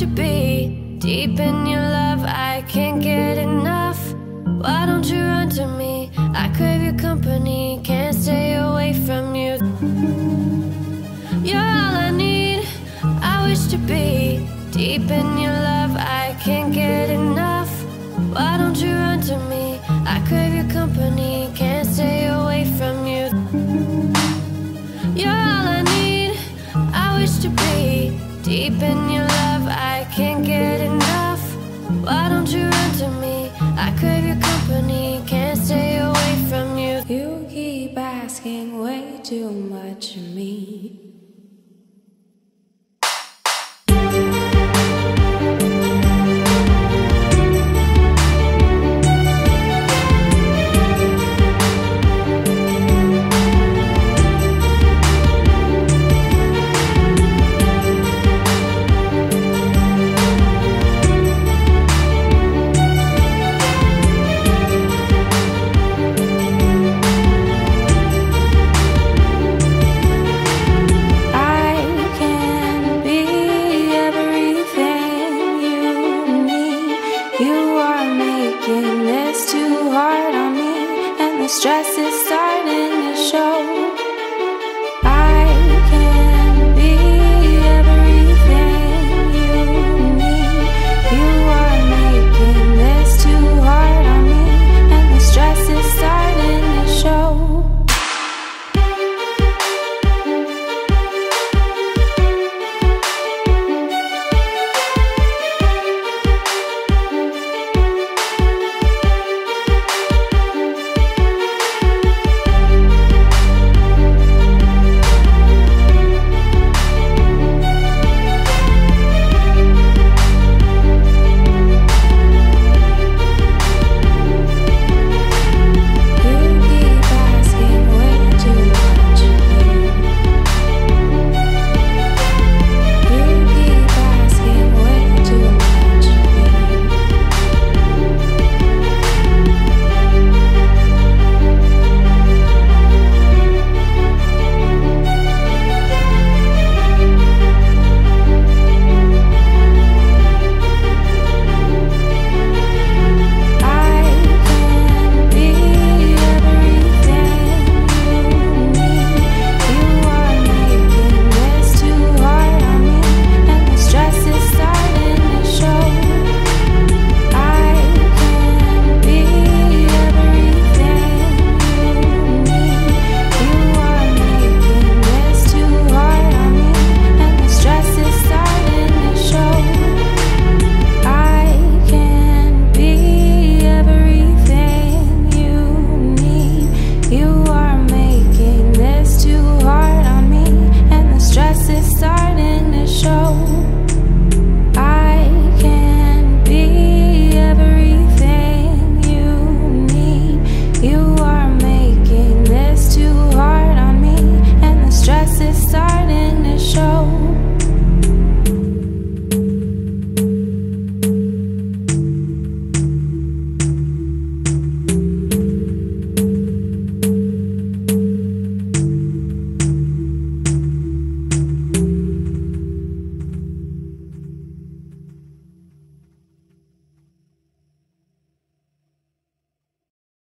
to be. Deep in your love, I can't get enough. Why don't you run to me? I crave your company, can't stay away from you. You're all I need, I wish to be. Deep in your love, I can't get enough. Why don't you run to me? I crave your company, can't stay away from you. You're all I need, I wish to be. Deep in your can't get enough Why don't you run to me? I crave your company hard on me, and the stress is starting.